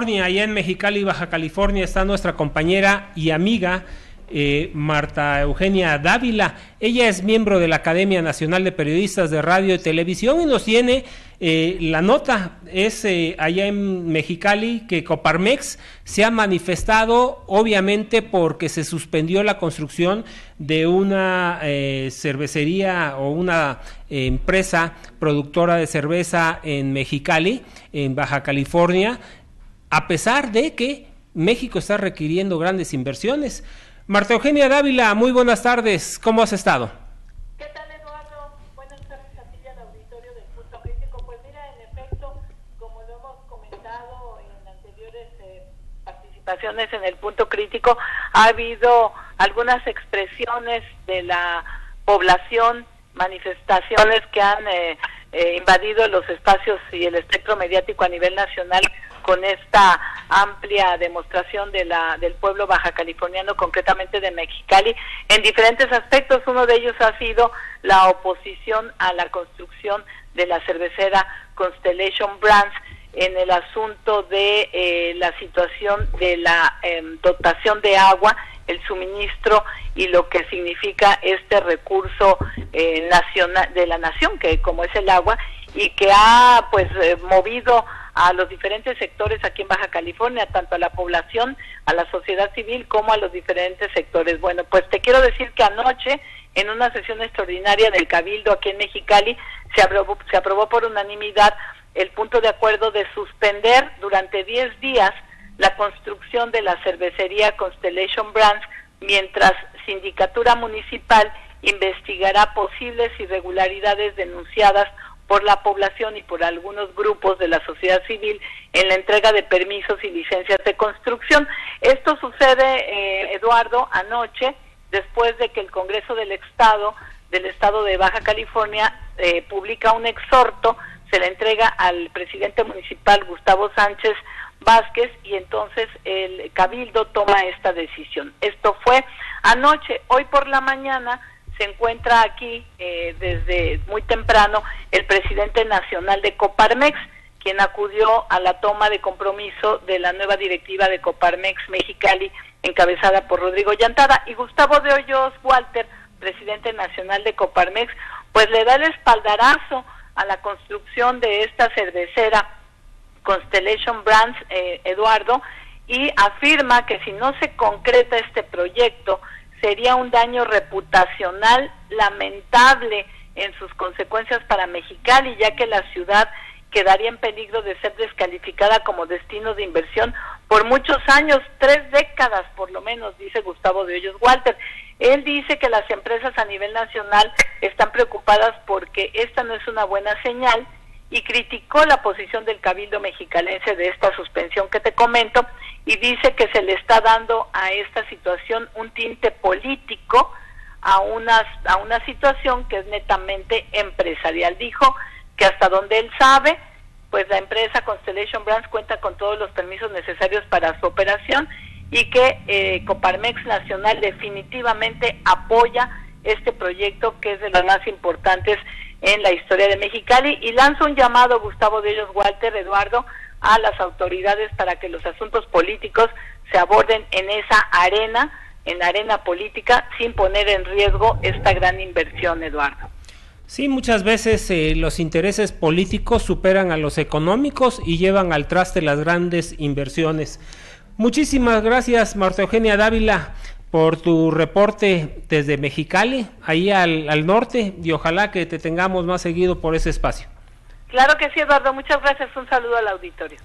Allá en Mexicali, Baja California, está nuestra compañera y amiga eh, Marta Eugenia Dávila. Ella es miembro de la Academia Nacional de Periodistas de Radio y Televisión y nos tiene eh, la nota. Es eh, allá en Mexicali que Coparmex se ha manifestado, obviamente, porque se suspendió la construcción de una cervecería o una empresa productora de cerveza en Mexicali, en Baja California, a pesar de que México está requiriendo grandes inversiones. Marta Eugenia Dávila, muy buenas tardes. ¿Cómo has estado? ¿Qué tal, Eduardo? Buenas tardes a ti al auditorio del Punto Crítico. Pues mira, en efecto, como lo hemos comentado en anteriores eh, participaciones en el Punto Crítico, ha habido algunas expresiones de la población, manifestaciones que han eh, eh, invadido los espacios y el espectro mediático a nivel nacional con esta amplia demostración de la del pueblo baja californiano, concretamente de Mexicali, en diferentes aspectos. Uno de ellos ha sido la oposición a la construcción de la cervecera Constellation Brands en el asunto de eh, la situación de la em, dotación de agua, el suministro y lo que significa este recurso eh, nacional de la nación, que como es el agua, y que ha pues eh, movido a los diferentes sectores aquí en Baja California, tanto a la población, a la sociedad civil, como a los diferentes sectores. Bueno, pues te quiero decir que anoche, en una sesión extraordinaria del Cabildo aquí en Mexicali, se aprobó, se aprobó por unanimidad el punto de acuerdo de suspender durante 10 días la construcción de la cervecería Constellation Brands, mientras Sindicatura Municipal investigará posibles irregularidades denunciadas por la población y por algunos grupos de la sociedad civil en la entrega de permisos y licencias de construcción. Esto sucede, eh, Eduardo, anoche, después de que el Congreso del Estado, del Estado de Baja California, eh, publica un exhorto, se le entrega al presidente municipal Gustavo Sánchez Vázquez y entonces el Cabildo toma esta decisión. Esto fue anoche, hoy por la mañana se encuentra aquí eh, desde muy temprano el presidente nacional de Coparmex, quien acudió a la toma de compromiso de la nueva directiva de Coparmex Mexicali, encabezada por Rodrigo Llantada, y Gustavo de Hoyos Walter, presidente nacional de Coparmex, pues le da el espaldarazo a la construcción de esta cervecera Constellation Brands, eh, Eduardo, y afirma que si no se concreta este proyecto, sería un daño reputacional lamentable en sus consecuencias para Mexicali, ya que la ciudad quedaría en peligro de ser descalificada como destino de inversión por muchos años, tres décadas por lo menos, dice Gustavo de Hoyos Walter. Él dice que las empresas a nivel nacional están preocupadas porque esta no es una buena señal y criticó la posición del Cabildo Mexicalense de esta suspensión que te comento y dice que se le está dando a esta situación un tinte político a una, a una situación que es netamente empresarial. Dijo que hasta donde él sabe, pues la empresa Constellation Brands cuenta con todos los permisos necesarios para su operación y que eh, Coparmex Nacional definitivamente apoya este proyecto que es de los más importantes en la historia de Mexicali y lanza un llamado Gustavo de ellos Walter Eduardo a las autoridades para que los asuntos políticos se aborden en esa arena, en la arena política, sin poner en riesgo esta gran inversión, Eduardo. Sí, muchas veces eh, los intereses políticos superan a los económicos y llevan al traste las grandes inversiones. Muchísimas gracias, Marta Eugenia Dávila por tu reporte desde Mexicali, ahí al, al, norte, y ojalá que te tengamos más seguido por ese espacio. Claro que sí, Eduardo. Muchas gracias. Un saludo al auditorio.